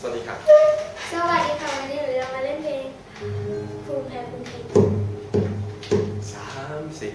สวัสดีครับ สวัสดีค่ะ วันนี้หนูจะมาเล่นเพลงภูมิแพ้ภูมิผิดสามสิบ